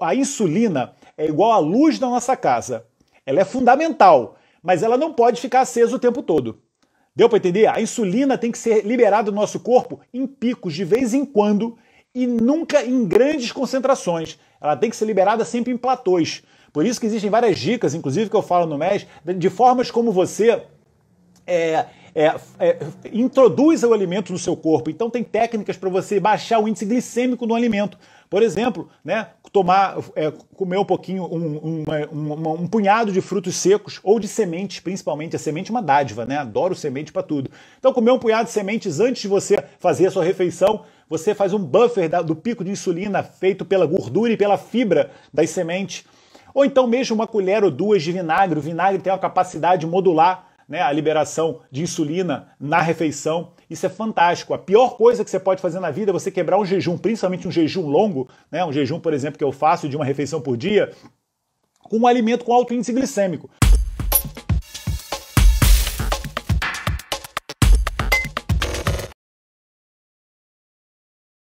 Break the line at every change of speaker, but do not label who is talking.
a insulina é igual à luz da nossa casa. Ela é fundamental, mas ela não pode ficar acesa o tempo todo. Deu para entender? A insulina tem que ser liberada do nosso corpo em picos, de vez em quando, e nunca em grandes concentrações. Ela tem que ser liberada sempre em platôs. Por isso que existem várias dicas, inclusive que eu falo no MES, de formas como você é, é, é, introduz o alimento no seu corpo. Então tem técnicas para você baixar o índice glicêmico do alimento. Por exemplo, né, tomar, é, comer um pouquinho, um, um, um, um, punhado de frutos secos ou de sementes, principalmente. A semente é uma dádiva, né? Adoro semente para tudo. Então, comer um punhado de sementes antes de você fazer a sua refeição, você faz um buffer da, do pico de insulina feito pela gordura e pela fibra das sementes. Ou então mesmo uma colher ou duas de vinagre. O vinagre tem uma capacidade modular né, a liberação de insulina na refeição. Isso é fantástico. A pior coisa que você pode fazer na vida é você quebrar um jejum, principalmente um jejum longo, né, um jejum, por exemplo, que eu faço de uma refeição por dia, com um alimento com alto índice glicêmico.